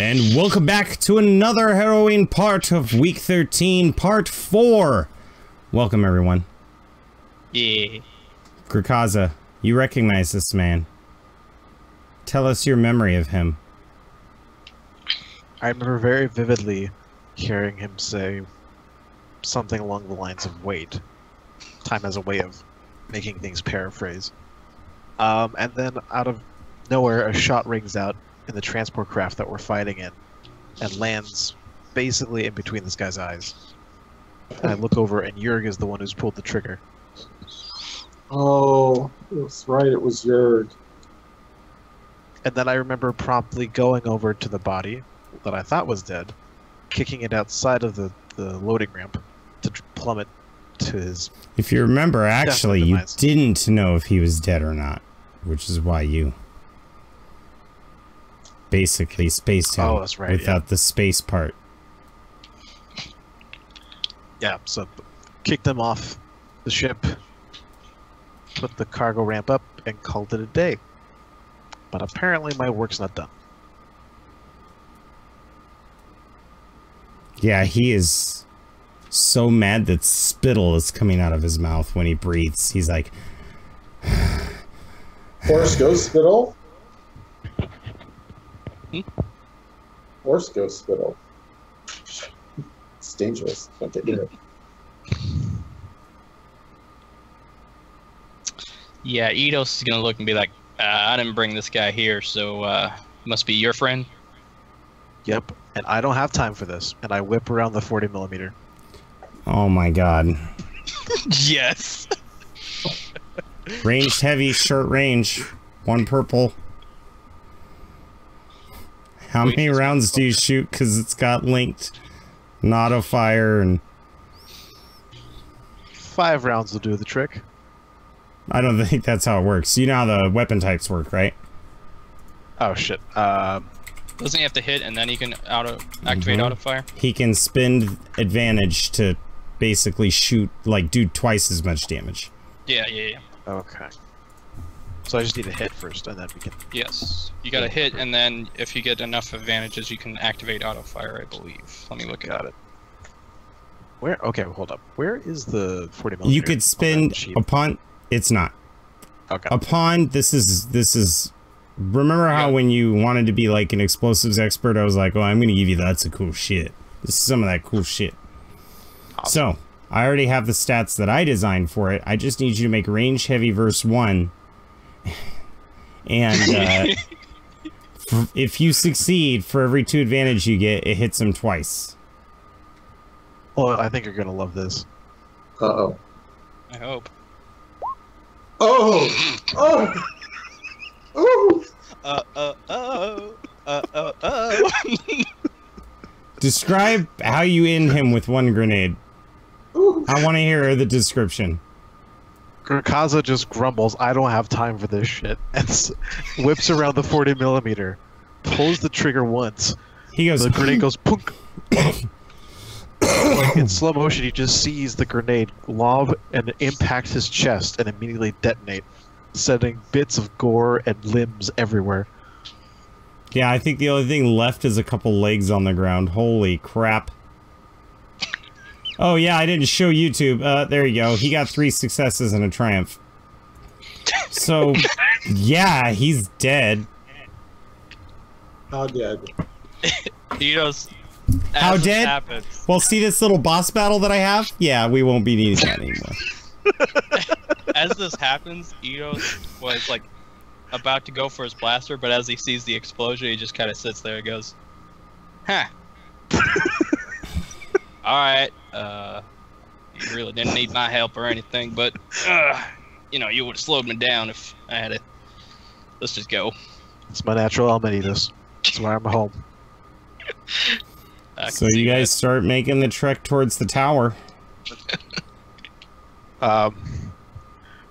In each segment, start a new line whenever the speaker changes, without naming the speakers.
And welcome back to another harrowing part of week 13, part 4. Welcome, everyone.
Yeah.
Grakazza, you recognize this man. Tell us your memory of him.
I remember very vividly hearing him say something along the lines of wait. Time as a way of making things paraphrase. Um, and then out of nowhere, a shot rings out in the transport craft that we're fighting in and lands basically in between this guy's eyes. And I look over, and Jurg is the one who's pulled the trigger.
Oh, that's right. It was Yurg.
And then I remember promptly going over to the body that I thought was dead, kicking it outside of the, the loading ramp to plummet to his.
If you remember, actually, you didn't know if he was dead or not, which is why you basically Space him
Oh, that's right,
without the space part.
Yeah, so kicked them off the ship, put the cargo ramp up, and called it a day. But apparently, my work's not done.
Yeah, he is so mad that spittle is coming out of his mouth when he breathes. He's like,
Horse Ghost Spittle?
Hmm?
Horse Ghost Spittle. It's dangerous. Don't get near it.
Yeah, Edos is gonna look and be like, uh, I didn't bring this guy here, so uh must be your friend.
Yep, and I don't have time for this. And I whip around the 40 millimeter.
oh my god.
yes.
Ranged heavy, short range, one purple. How
Wait,
many rounds do you shoot? Because it's got linked and auto fire, and
Five rounds will do the trick.
I don't think that's how it works. You know how the weapon types work, right?
Oh shit. Um,
Doesn't he have to hit and then he can auto activate
Mhm.
auto fire?
He can spend advantage to basically shoot, like, do twice as much damage.
Yeah, yeah, yeah.
okay. So I just need a hit first, and then we can.
Yes. You gotta hit and then if you get enough advantages you can activate auto fire, I believe. Let me look at
Got
it.
it. Where? Okay, hold up. Where is the 40 millimeter?
You could spend
sheet?
upon. It's not.
Okay.
upon this is this is remember how
Yeah.
when you wanted to be like an explosives expert i was like oh i'm gonna give you that's a cool shit this is some of that cool shit so i already have the stats that i designed for it i just need you to make range heavy verse one and uh, if you succeed for every two advantage you get it hits him twice
Oh, I think you're gonna love this.
Uh oh.
I hope.
Oh! Oh! Oh!
Uh uh oh. Uh uh oh.
describe how you end him with one grenade
Ooh.
i want to hear the description
Grakazza just grumbles, I don't have time for this shit, and s- whips around the 40 millimeter, pulls the trigger once,
he goes
the grenade goes punk. like in slow motion, he just sees the grenade lob and impact his chest and immediately detonate, sending bits of gore and limbs everywhere.
Yeah, I think the only thing left is a couple legs on the ground. Holy crap. Oh yeah, I didn't show YouTube. Uh, there you go. He got three successes and a triumph. So, yeah, he's dead.
How dead?
Edos.
How
as
dead?
Happens,
Well, see this little boss battle that I have? Yeah, we won't be needing that anymore.
as this happens, Edos was like about to go for his blaster, but as he sees the explosion, he just kind of sits there and goes, "Huh." All right. Uh, you really didn't need my help or anything, but uh, you know, you would have slowed me down if I had it. Let's just go.
It's my natural element, this. That's why I'm home.
I
So you guys
that.
start making the trek towards the tower.
Um,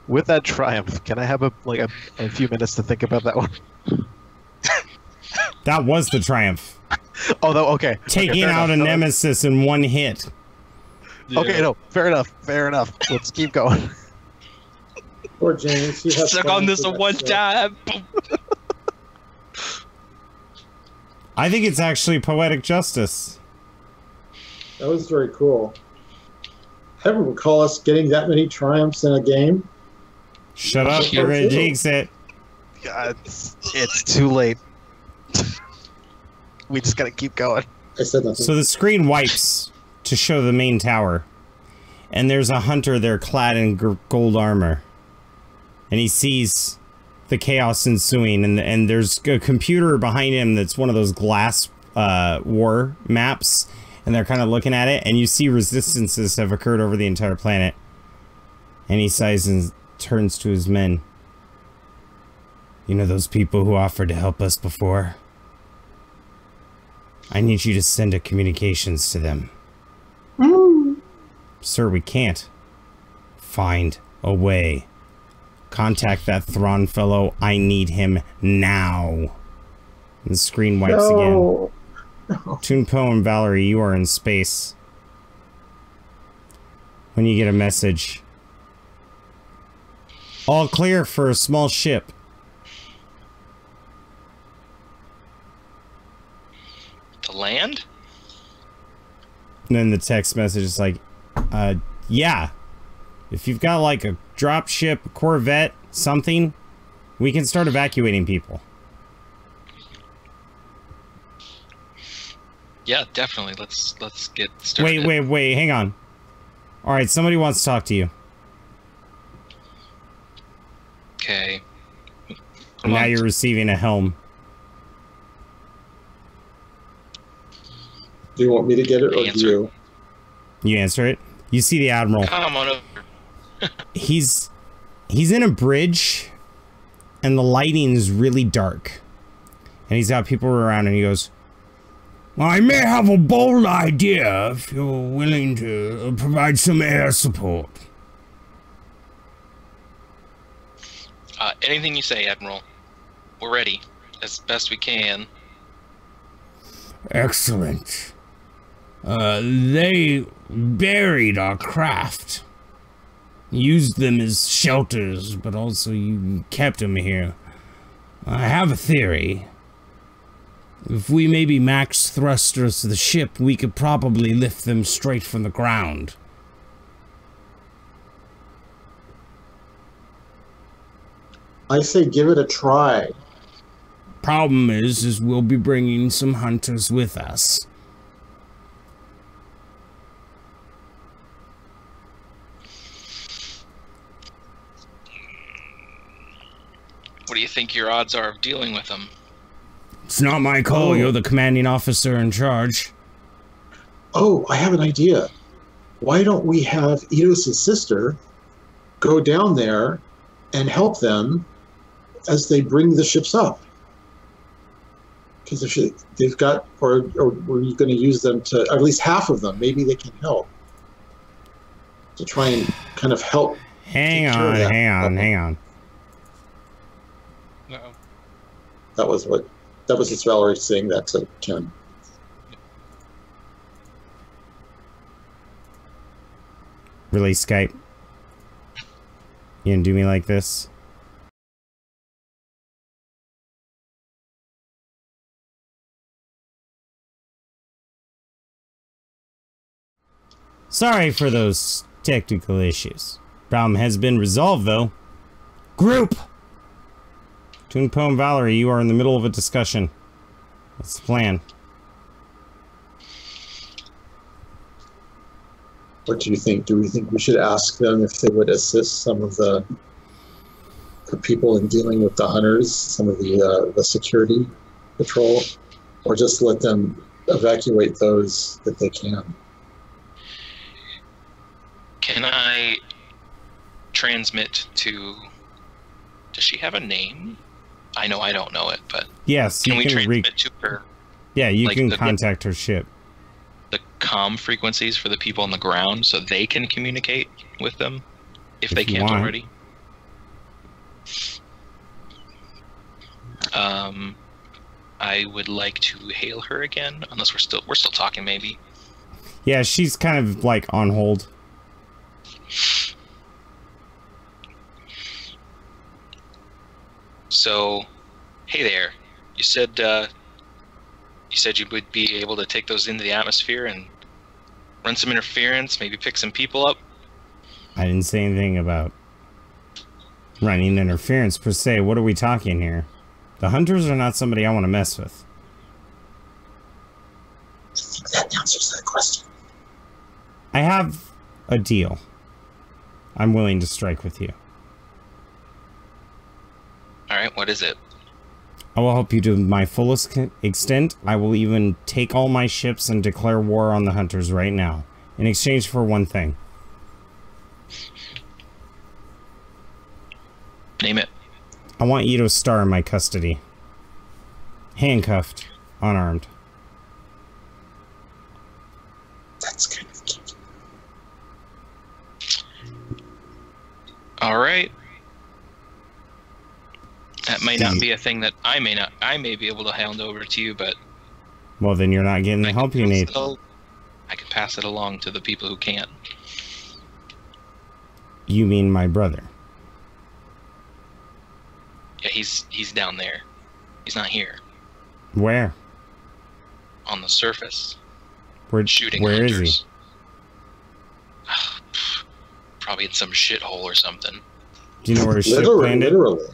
with that triumph, can I have a like a, a few minutes to think about that one?
That was the triumph.
Oh, no, okay. okay,
Taking
fair
out
enough.
a
No, no.
nemesis in one hit.
Okay, no, fair enough, fair enough. Let's keep going.
Poor James. He has
Suck on this a
that
one
shit.
time.
I think it's actually poetic justice.
That was very cool. I don't recall us getting that many triumphs in a game.
Shut up, you're gonna jinx it.
God, it's, it's too late. we just gotta keep going.
I said nothing.
So the screen wipes to show the main tower. And there's a hunter there clad in gold armor. And he sees the chaos ensuing and and there's a computer behind him that's one of those glass uh, war maps and they're kind of looking at it and you see resistances have occurred over the entire planet. And he sighs and turns to his men. You know those people who offered to help us before? I need you to send a communications to them. Mm. Sir, we can't. Find a way. Contact that Thrawn fellow. I need him now. The screen wipes again.
no.
Tun Po and Valery, you are in space. When you get a message. All clear for a small ship.
Land?
And then the text message is like, uh, yeah. If you've got like a drop ship, Corvette, something, we can start evacuating people.
Yeah, definitely. Let's let's get started.
Wait, wait, wait, hang on. Alright, somebody wants to talk to you.
Okay.
Now you're receiving a helm.
Do you want me to get it or do you?
You answer it. You see the Admiral.
Come on over.
he's he's in a bridge and the lighting's really dark and he's got people around and he goes i may have a bold idea if you're willing to provide some air support
Uh, anything you say, Admiral. We're ready as best we can.
excellent uh, they buried our craft used them as shelters but also you kept them here i have a theory If we maybe max thrusters to the ship, we could probably lift them straight from the ground.
I say give it a try.
Problem is, is we'll be bringing some hunters with us.
Do you think your odds are of dealing with them?
It's not my call.
Oh.
You're the commanding officer in charge.
Oh, I have an idea. Why don't we have Edos' sister go down there and help them as they bring the ships up? Because if she, they've got, or, or were you going to use them to, at least half of them, maybe they can help. To try and kind of help.
Hang
Take care
on, hang on, hang on.
No.
That was what, that was just Valery saying that to Ken.
Really, Skype? You gonna do me like this? Sorry for those technical issues. Problem has been resolved, though. Group! Tun Po and Valery, you are in the middle of a discussion. What's the plan?
What do you think? Do we think we should ask them if they would assist some of the the people in dealing with the hunters, some of the uh, the security patrol, or just let them evacuate those that they can?
Can I transmit to. Does she have a name? I know I don't know it, but
Yes,
can
you
we
can
transmit to her
Yeah, you
like
can
the-
contact her ship.
the comm frequencies for the people on the ground so they can communicate with them if,
If
they can't
want.
already? Um, I would like to hail her again, unless we're still we're still talking. Maybe
Yeah, she's kind of like on hold.
So. Hey there, you said uh, you You said you would be able to take those into the atmosphere and run some interference, maybe pick some people up.
I didn't say anything about running interference per se. What are we talking here? The hunters are not somebody I want to mess with.
I think that answers that question.
I have a deal. I'm willing to strike with you.
All right, what is it?
I will help you to my fullest extent. I will even take all my ships and declare war on the hunters right now. In exchange for one thing.
Name it.
I want Ito Star in my custody. Handcuffed. Unarmed.
That's kind of kinky.
All right. That may not be a thing that I may not I may be able to hand over to you, but
Well, then you're not getting the
I
help you need.
al- I can pass it along to the people who can't.
You mean my brother.
Yeah, he's he's down there. He's not here
Where?
on the surface
Where,
shooting
where is
hunters. Probably in some shithole or something.
Do you know where his ship landed?
literally.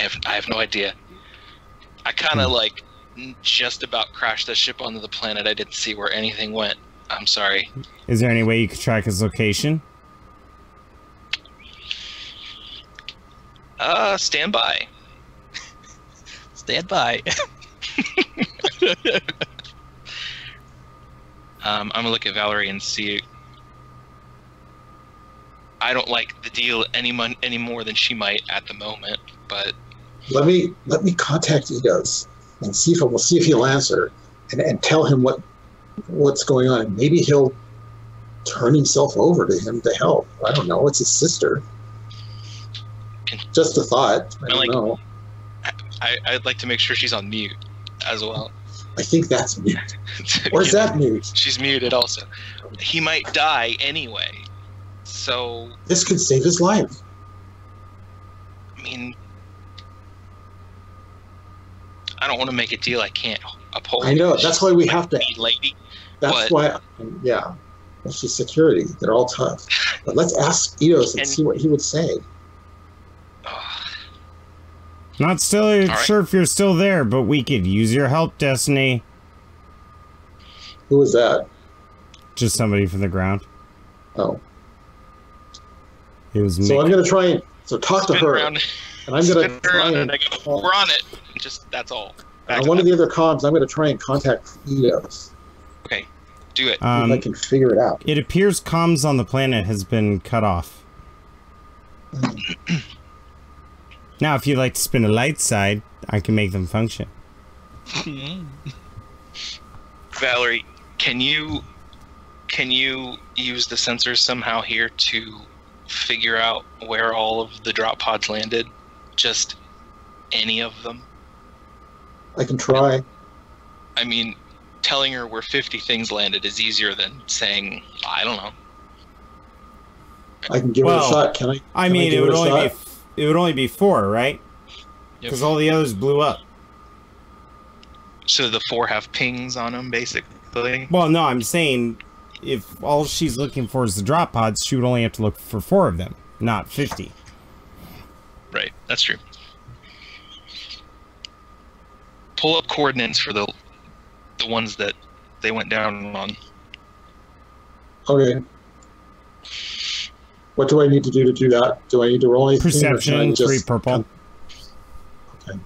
I have I have no idea. I kind of like just about crashed the ship onto the planet. I didn't see where anything went. I'm sorry.
Is there any way you could track his location?
Uh, stand by.
Stand by.
Um, I'm gonna look at Valery and see. I don't like the deal any mon- any more than she might at the moment, but
Let me let me contact Edos and see if we'll see if he'll answer and, and tell him what what's going on. And maybe he'll turn himself over to him to help. I don't know. It's his sister. Just a thought. I don't
Like-
know.
I, I'd like to make sure she's on mute as well.
I think that's mute. Or is that mute?
She's muted also. He might die anyway, so
This could save his life.
I mean, I don't want to make a deal I can't uphold.
I know. That's why we have to.
Lady.
That's
What?
why. Yeah. Well, she's security. They're all tough. But let's ask Edos and,
And-
see what he would say.
Not still
right.
sure if you're still there, but we could use your help, Destiny.
Who was that?
Just somebody from the ground.
Oh,
It was
me.
so
I'm gonna try and so talk to her,
around,
and I'm gonna
spin
try
around
and
and I go,
call-
we're on it. Just that's all. Back
on
to
one of the other comms. I'm gonna try and contact Edos.
Okay, do it.
see if I
Um,
can figure it out.
it appears comms on the planet has been cut off. now, if you'd like to spin a light side, I can make them function.
Valery, can you can you use the sensors somehow here to figure out where all of the drop pods landed? just any of them?
I can try.
I mean, telling her where 50 things landed is easier than saying, I don't know.
I can give
well,
it a shot. Can I? Can I
mean, I
it
would
it
only be it would only be four, right? Because yep. all the others blew up.
So the four have pings on them, basically.
Well, no, I'm saying if all she's looking for is the drop pods, she would only have to look for four of them, not
50 that's true. Pull up coordinates for the the ones that they went down on.
Okay. What do I need to do to do that? Do I need to roll anything? or can I
Perception,
just
three purple.
Okay.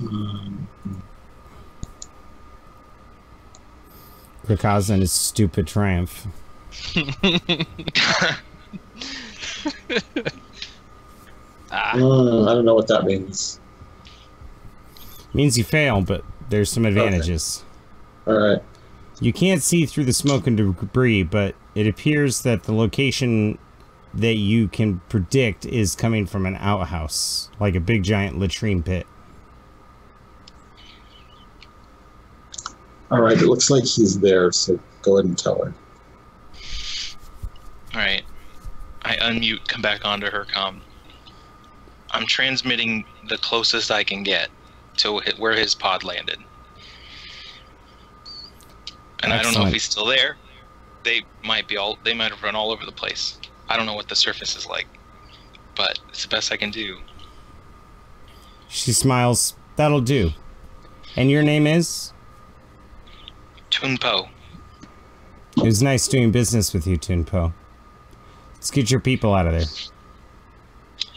Um,
Grakazza and his stupid triumph.
Ah,
uh, I don't know what that means.
Means you fail, but there's some advantages.
All right.
You can't see through the smoke and debris, but it appears that the location that you can predict is coming from an outhouse, like a big giant latrine pit.
All right. It looks like he's there, so go ahead and tell her.
All right. I unmute, come back onto her com. I'm transmitting the closest I can get to where his pod landed. And I don't know if he's still there. They might be all. They might have run all over the place. I don't know what the surface is like, but it's the best I can do.
She smiles. That'll do. And your name is?
Tun Po.
It was nice doing business with you, Tun Po. Let's get your people out of there.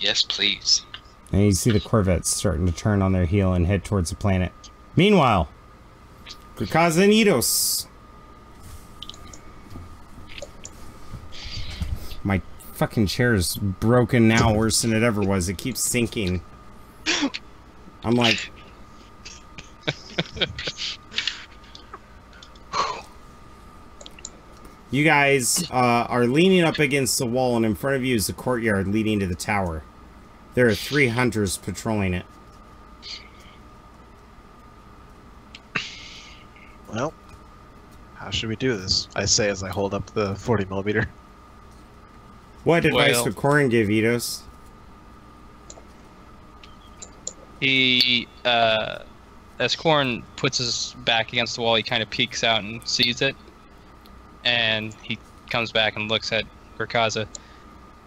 Yes, please.
And you see the Corvettes starting to turn on their heel and head towards the planet. Meanwhile, Grakazza. My fucking chair is broken now worse than it ever was. It keeps sinking. I'm like. You guys uh, are leaning up against the wall, and in front of you is the courtyard leading to the tower. There are three hunters patrolling it.
Well, how should we do this? I say as I hold up the 40 millimeter.
What advice
Well-
would Corin give Edos?
He, uh, as Korn puts his back against the wall, he kind of peeks out and sees it. And he comes back and looks at Grakazza.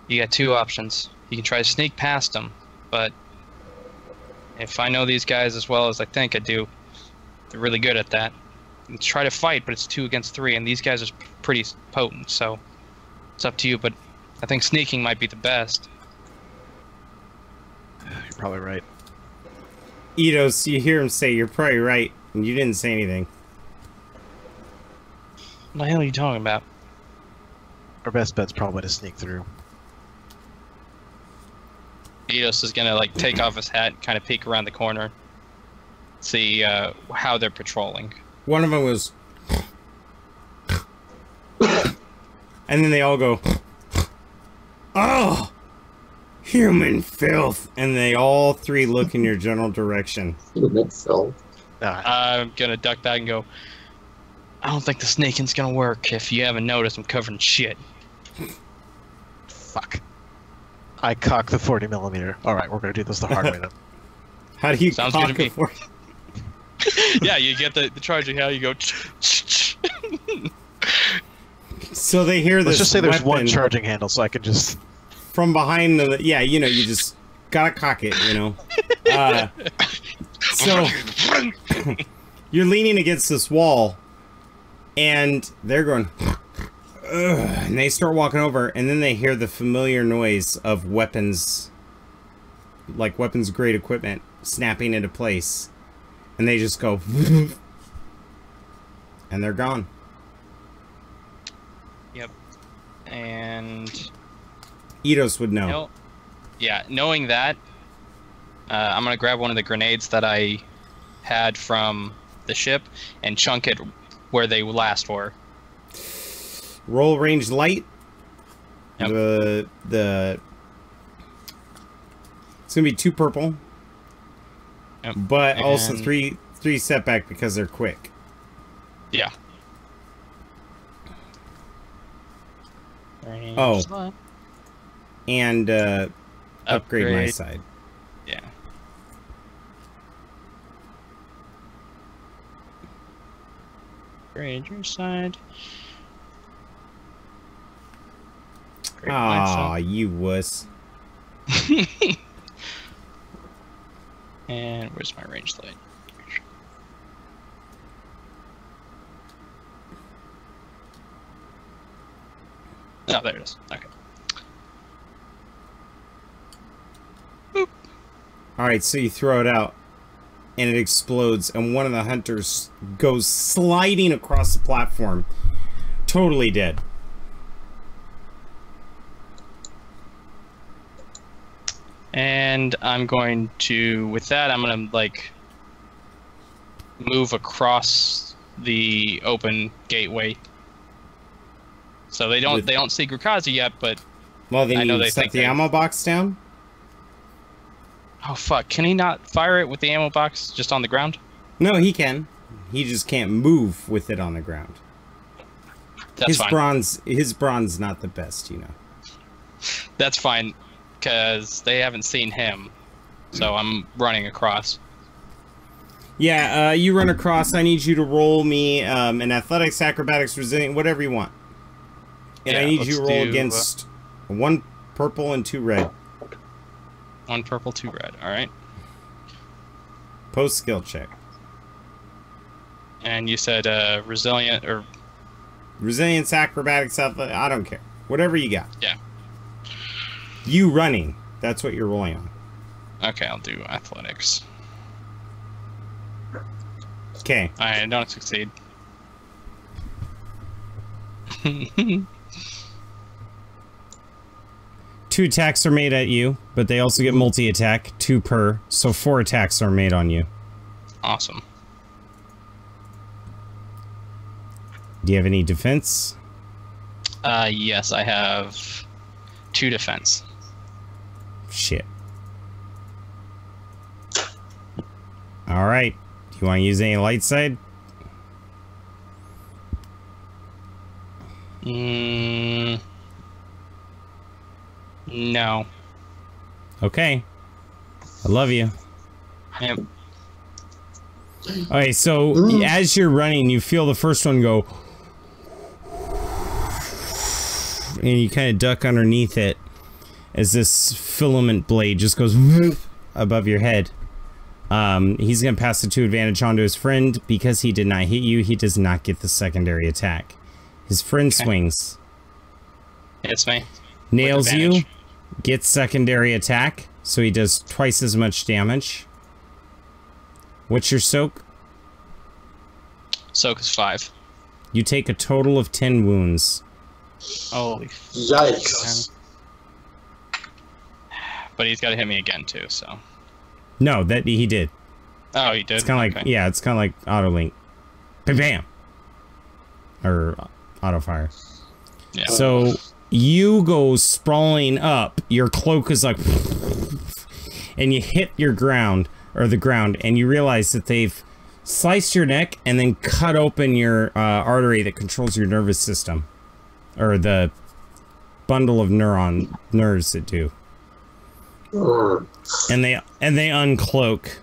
You got two options. You can try to sneak past them, but if I know these guys as well as I think I do, they're really good at that. You try to fight, but it's two against three, and these guys are pretty potent, so it's up to you. But I think sneaking might be the best.
You're probably right.
Edos, you hear him say, You're probably right, and you didn't say anything.
What the hell are you talking about?
Our best bet's probably to sneak through.
Edos is gonna like take off his hat, kind of peek around the corner, see uh, how they're patrolling.
One of them goes. and then they all go. Oh! Human filth! And they all three look in your general direction.
Human Phil.
Nah,
I'm gonna duck back and go. I don't think the snaking's gonna work. If you haven't noticed, I'm covered in shit.
fuck. I cock the 40 millimeter. All right, we're gonna do this the hard way then.
How do you
Sounds
cock
good to me.
for-
yeah, you get the, the charging how you go.
So they hear this
Let's just say there's one charging handle, so I can just.
from behind the. Yeah, you know, you just gotta cock it, you know? Uh, so you're leaning against this wall, and they're going. Ugh, and they start walking over, and then they hear the familiar noise of weapons, like weapons grade equipment, snapping into place, and they just go, and they're gone. Yep.
And
Edos would know.
No. Yeah, knowing that, uh, I'm gonna grab one of the grenades that I had from the ship and chunk it where they last were.
Roll range light.
Yep.
The the it's gonna be two purple,
Yep.
but also three three setback because they're quick.
Yeah.
Oh. And uh, upgrade, my side.
Yeah. Upgrade your side.
Ah, you wuss.
And where's my range light? Oh, there it is. Okay.
All right, so you throw it out, and it explodes, and one of the hunters goes sliding across the platform, totally dead.
And I'm going to, with that, I'm gonna like move across the open gateway. So they don't
With-
they don't see Grakazza yet, but
Well, then
I know they
set the
they-
ammo box down.
oh fuck, can he not fire it with the ammo box just on the ground?
No, he can. He just can't move with it on the ground.
That's
his
fine.
bronze, his bronze, not the best, you know.
That's fine, because they haven't seen him. So I'm running across.
Yeah, uh, you run across. I need you to roll me um, an athletics, acrobatics, resilient, whatever you want. And I need you to roll
do, uh,
against one purple and two red.
One purple, two red. All right.
Post skill check.
And you said uh, resilient or
Resilience, acrobatics, athletic, I don't care. Whatever you got.
Yeah.
You running. That's what you're rolling on.
okay, I'll do athletics.
Okay.
I don't succeed.
Two attacks are made at you, but they also get multi attack, two per, so four attacks are made on you.
awesome.
Do you have any defense?
Uh, yes, I have two defense.
Shit. Alright. Do you want to use any light side?
Mm, no.
Okay. I love you.
Yep.
Okay, so as you're running, you feel the first one go, and you kind of duck underneath it as this filament blade just goes above your head. Um, he's gonna pass the two advantage on to his friend because he did not hit you. He does not get the secondary attack. His friend
Okay.
swings,
Hits me.
nails you, gets secondary attack, so he does twice as much damage. What's your soak?
Soak is five.
You take a total of 10 wounds.
Holy.
Yikes.
But he's got to hit me again too. So.
No, that he did.
Oh, he did.
It's kind of like yeah, it's kind of like auto link. Bam, bam. Or auto fire.
Yeah.
So you go sprawling up. Your cloak is like, and you hit your ground or the ground, and you realize that they've sliced your neck and then cut open your uh, artery that controls your nervous system, or the bundle of neuron nerves that do. And they and they uncloak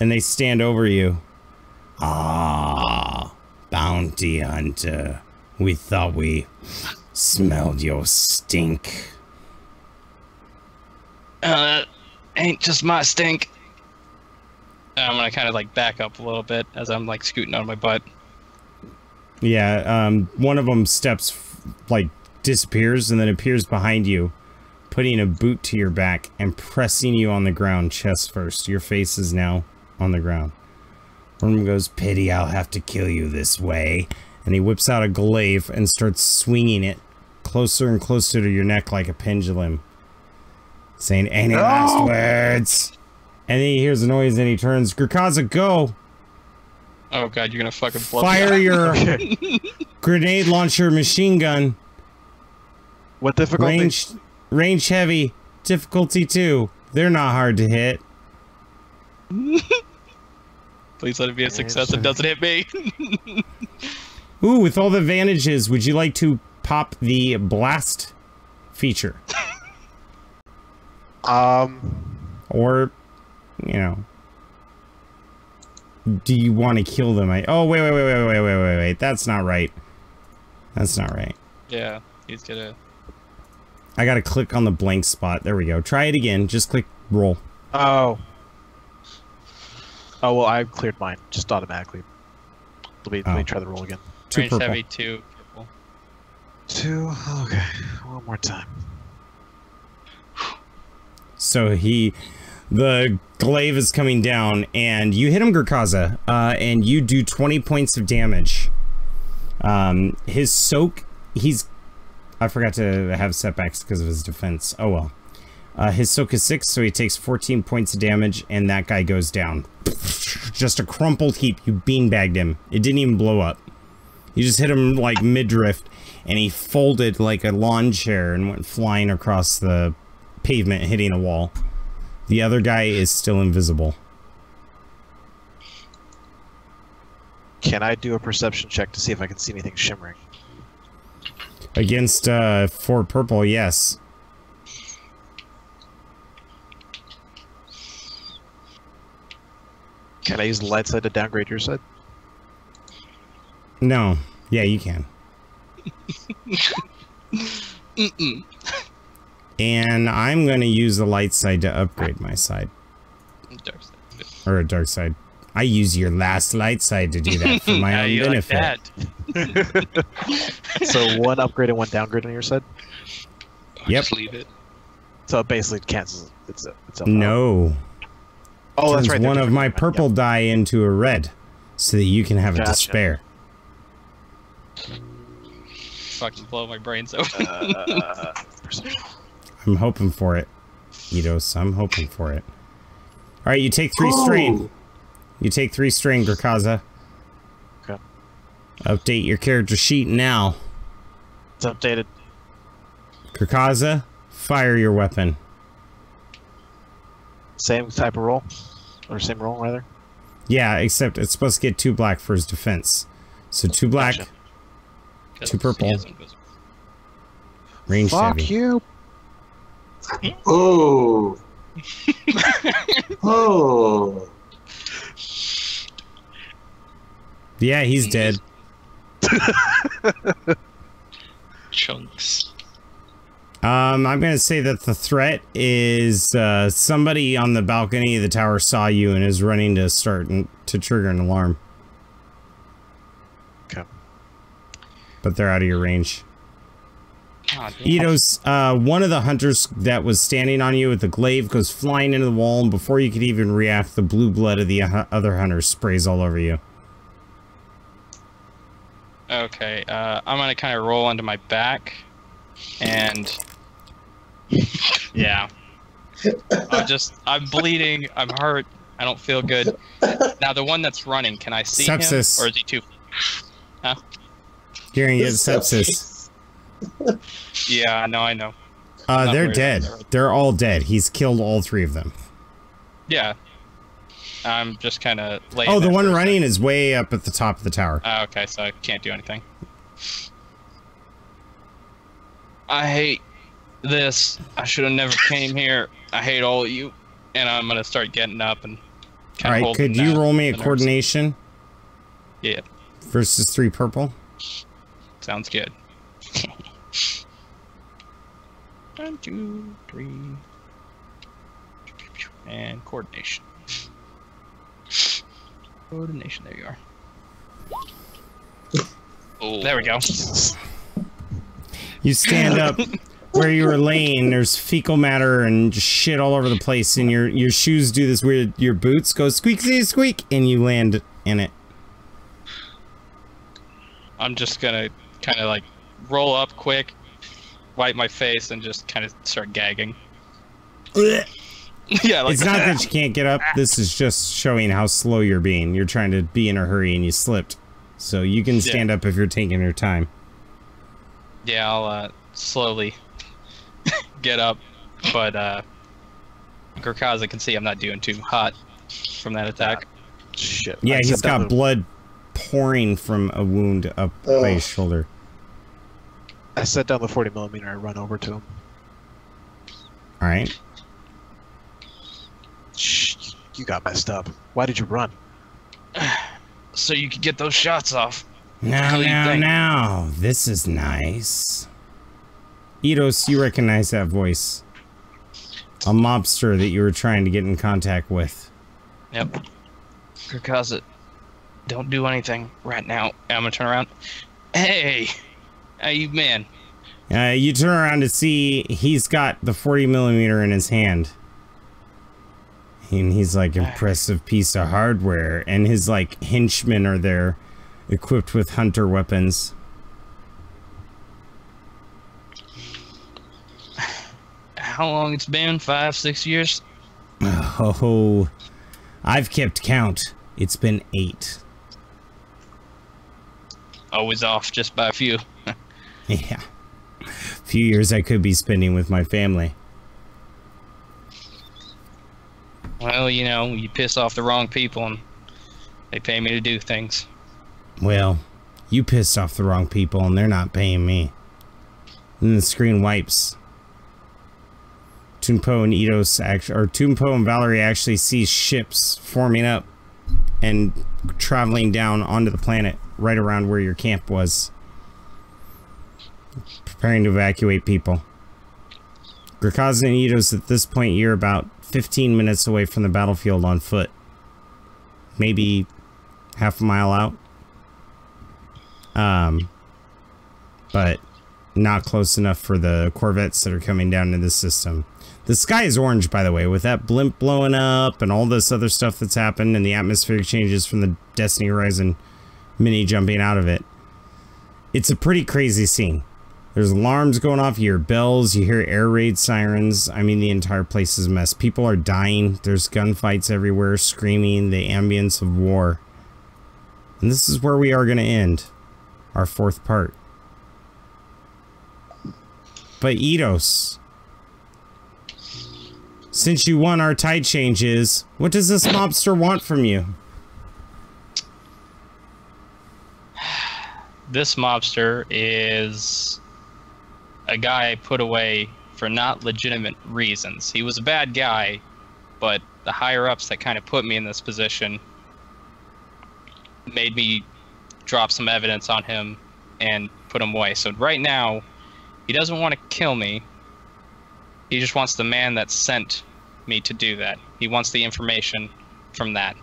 and they stand over you ah bounty hunter we thought we smelled your stink
Uh, ain't just my stink. I'm gonna kind of like back up a little bit as I'm like scooting on my butt.
yeah um one of them steps like disappears and then appears behind you putting a boot to your back and pressing you on the ground chest first. Your face is now on the ground. One of them goes pity i'll have to kill you this way. And he whips out a glaive and starts swinging it closer and closer to your neck like a pendulum saying any last words. And then he hears a noise and he turns. Grakazza, go!
Oh god, you're gonna fucking blow
fire your grenade launcher machine gun.
What difficulty?
range range heavy difficulty 2 they're not hard to hit
Please let it be a success. It doesn't hit me.
Ooh, with all the advantages, would you like to pop the blast feature?
Um,
Or, you know, do you want to kill them? I, oh, wait, wait, wait, wait, wait, wait, wait, wait. That's not right. That's not right.
yeah, he's gonna.
I gotta click on the blank spot. There we go. Try it again. Just click roll.
oh. Oh, well, I cleared mine just automatically. Let me, let
Oh.
me try the roll again.
Two
range
purple.
heavy, two purple.
Two. Okay. One more time.
So he, the glaive is coming down, and you hit him, Grakazza, uh, and you do 20 points of damage. Um, his soak, he's, I forgot to have setbacks because of his defense. Oh well. Uh, his soak is six, so he takes 14 points of damage, and that guy goes down. Just a crumpled heap. You beanbagged him. It didn't even blow up. You just hit him like midriff, and he folded like a lawn chair and went flying across the pavement, hitting a wall. The other guy is still invisible.
Can I do a perception check to see if I can see anything shimmering?
Against uh, four purple, yes.
Can I use the light side to downgrade your side?
No. Yeah, you can.
Mm-mm.
And I'm going to use the light side to upgrade my side.
Dark side.
Or a dark side. I use your last light side to do that for my own
you like
benefit.
So one upgrade and one downgrade on your side.
Or
Yep.
Just leave it.
So it basically cancels it's itself. out.
No.
Oh, that's right. they're
one of
different.
my
Yeah.
purple die into a red so that you can have it to
Gotcha.
spare.
Fucking blow my brains open.
Uh,
I'm hoping for it. Edos, I'm hoping for it. Alright, you take three
Oh,
strain. You take three strain, Grakazza.
Okay.
Update your character sheet now.
it's updated.
Grakazza, fire your weapon.
Same type of roll, or same roll rather.
Yeah, except it's supposed to get two black for his defense. So two black,
Gotcha.
'Cause
Two purple.
he is invisible.
range
Fuck
heavy.
you.
Oh. oh.
Yeah, he's dead.
Chunks.
Um, I'm gonna say that the threat is uh, somebody on the balcony of the tower saw you and is running to start n- to trigger an alarm,
Okay.
but they're out of your range.
Damn.
Edos, uh, one of the hunters that was standing on you with the glaive goes flying into the wall, and before you could even react, the blue blood of the other hunter sprays all over you.
Okay, uh, I'm gonna kind of roll onto my back, and yeah, I'm just I'm bleeding. I'm hurt. I don't feel good. Now the one that's running, can I see
Sepsis.
him, or is he too?
You're gonna sepsis.
Yeah, I know, I know.
Uh, they're dead. They're all dead. He's killed all three of them.
Yeah, I'm just kind of laying.
Oh, the one running is way up at the top of the tower.
Ah, okay, so I can't do anything. I hate this. I should have never came here. I hate all of you, and I'm gonna start getting up and.
All right, could you roll me a coordination
Yeah,
versus three purple?
sounds good. One, two, three, and coordination. Coordination. There you are.
Oh,
There we go.
You stand up where you were laying. There's fecal matter and just shit all over the place, and your your shoes do this weird. Your boots go squeak, squeak, squeak, and you land in it.
I'm just gonna kind of like roll up quick, wipe my face, and just kind of start gagging. yeah, like
it's not that you can't get up. This is just showing how slow you're being. You're trying to be in a hurry and you slipped. So you can stand up if you're taking your time.
Yeah, I'll uh, slowly get up, but uh, Grakazza can see I'm not doing too hot from that attack.
Shit.
Yeah, he's got
the-
blood pouring from a wound up by his shoulder.
I set down the 40 millimeter. I run over to him.
All right.
Shh, you got messed up. Why did you run?
So you could get those shots off.
Now,
How do you
now,
think?
now. This is nice. Edos, you recognize that voice. A mobster that you were trying to get in contact with.
Yep. Grakazza, don't do anything right now. I'm gonna turn around. Hey, hey, you man.
Uh, you turn around to see he's got the 40 millimeter in his hand. And he's like, impressive piece of hardware. And his like henchmen are there, equipped with hunter weapons.
How long it's been? Five, six years?
Oh, I've kept count. It's been eight.
Always off just by a few.
Yeah. Few years I could be spending with my family.
Well, you know, you piss off the wrong people and they pay me to do things.
Well, you pissed off the wrong people and they're not paying me. And the screen wipes. Tun Po and Edos actually, or Tun Po and Valery actually see ships forming up and traveling down onto the planet right around where your camp was. Preparing to evacuate people. Grakazza and Edos, at this point, you're about 15 minutes away from the battlefield on foot. Maybe half a mile out. Um, but not close enough for the Corvettes that are coming down into the system. The sky is orange, by the way, with that blimp blowing up and all this other stuff that's happened and the atmospheric changes from the Destiny Horizon mini jumping out of it. It's a pretty crazy scene. There's alarms going off, you hear bells, you hear air raid sirens. I mean, the entire place is a mess. People are dying, there's gunfights everywhere, screaming, the ambience of war. And this is where we are going to end our fourth part. But Edos, since you won our tide changes, what does this mobster want from you?
This mobster is a guy put away for not legitimate reasons. He was a bad guy, but the higher ups that kind of put me in this position made me drop some evidence on him and put him away. So right now, he doesn't want to kill me. He just wants the man that sent me to do that. He wants the information from that,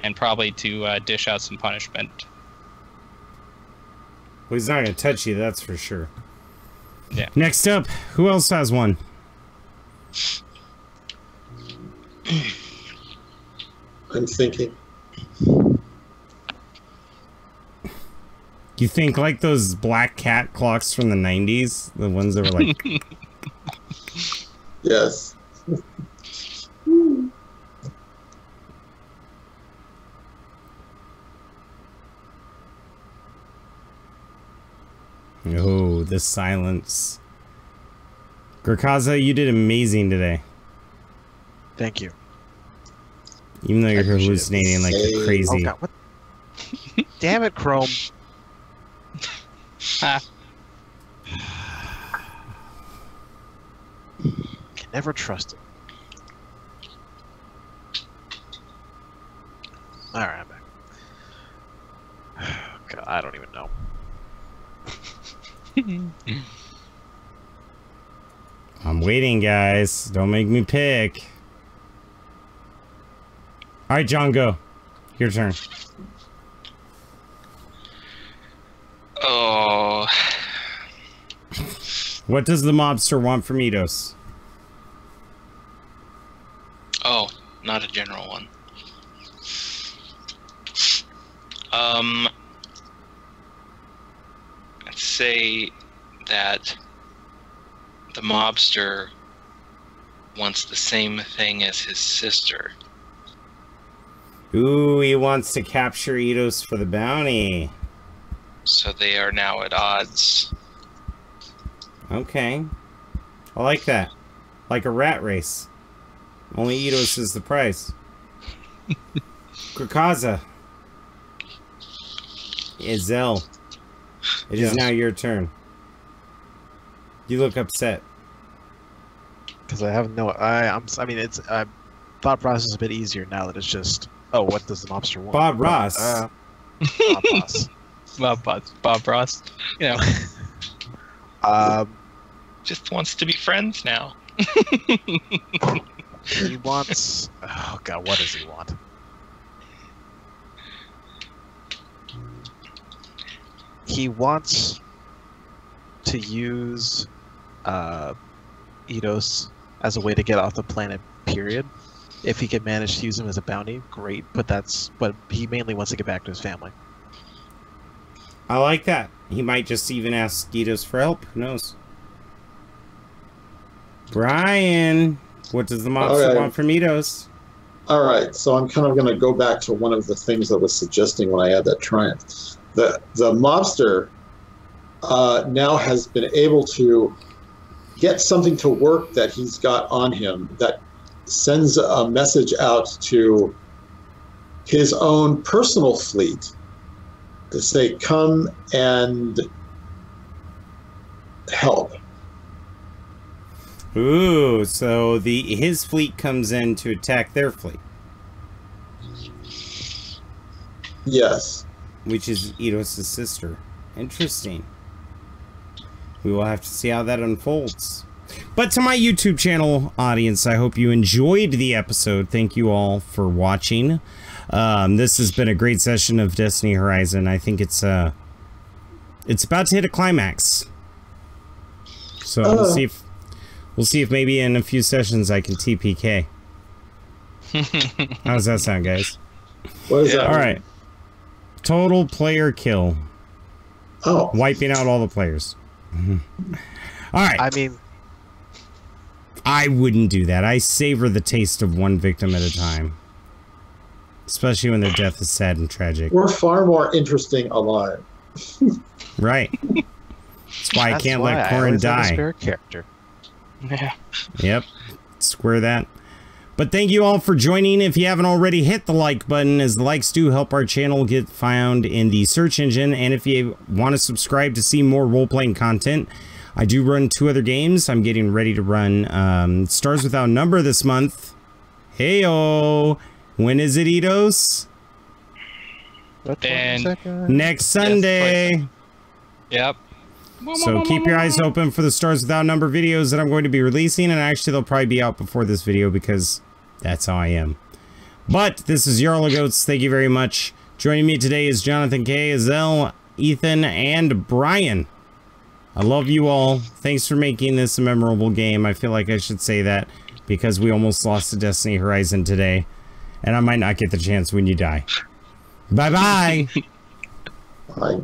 and probably to uh, dish out some punishment.
Well, he's not going to touch you, that's for sure.
Yeah.
Next up, who else has one?
I'm thinking.
You think like those black cat clocks from the 90s? The ones that were like.
Yes.
Oh, the silence. Grakazza, you did amazing today.
Thank you.
Even though you're
appreciate it.
hallucinating like
Hey.
you're
Oh
crazy.
god, what? Damn it, Chrome. Can never trust it. Alright, I'm back. God, I don't even know.
I'm waiting, guys. Don't make me pick. All right, John, go. Your turn.
Oh,
What does the mobster want from Edos?
oh, not a general one. Um, say that the mobster wants the same thing as his sister.
Ooh, he wants to capture Edos for the bounty.
So they are now at odds.
Okay. I like that. Like a rat race. Only Edos is the prize. Grakazza. Izel. It is
Yes.
now your turn. You look upset.
Because I have no. I, I'm. s- I mean, it's. Uh, thought process is a bit easier now that it's just. Oh, what does the mobster want?
Bob
But,
Ross.
Uh, Bob Ross.
Bob, Bob, Bob Ross. You know,
Um,
Just wants to be friends now.
he wants. Oh god, what does he want? He wants to use uh, Edos as a way to get off the planet. Period. If he can manage to use him as a bounty, great. But that's. But he mainly wants to get back to his family.
I like that. He might just even ask Edos for help. Who knows? Brian, what does the monster
Alright.
want from Edos?
All right, so I'm kind of going to go back to one of the things I was suggesting when I had that triumph. The the mobster uh, now has been able to get something to work that he's got on him that sends a message out to his own personal fleet to say, "Come and help."
Ooh, so the his fleet comes in to attack their fleet.
Yes.
Which is Edos' sister. Interesting. We will have to see how that unfolds. But to my YouTube channel audience, I hope you enjoyed the episode. Thank you all for watching. Um, this has been a great session of Destiny Horizon. I think it's uh, it's about to hit a climax. So we'll
Oh.
see if we'll see if maybe in a few sessions I can TPK. How does that sound, guys?
What is
Yeah.
that?
All right. Total player kill.
Oh,
wiping out all the players. all right,
I mean,
I wouldn't do that. I savor the taste of one victim at a time, especially when their death is sad and tragic.
we're far more interesting alive.
Right. That's why I can't
why
let Corin
always have a
die.
spare character.
Yeah.
Yep. Square that. But thank you all for joining. If you haven't already, hit the like button, as the likes do help our channel get found in the search engine. And if you want to subscribe to see more role playing content, I do run two other games. I'm getting ready to run um, Stars Without Number this month. Heyo! When is it,
Edos?
Next Sunday.
Yep.
So keep your eyes open for the Stars Without Number videos that I'm going to be releasing, and actually they'll probably be out before this video because that's how I am. But this is Jarl of Goats. Thank you very much. Joining me today is Jonathan K, Azell, Ethan, and Brian. I love you all. Thanks for making this a memorable game. I feel like I should say that because we almost lost to Destiny Horizon today, and I might not get the chance when you die. Bye bye.
I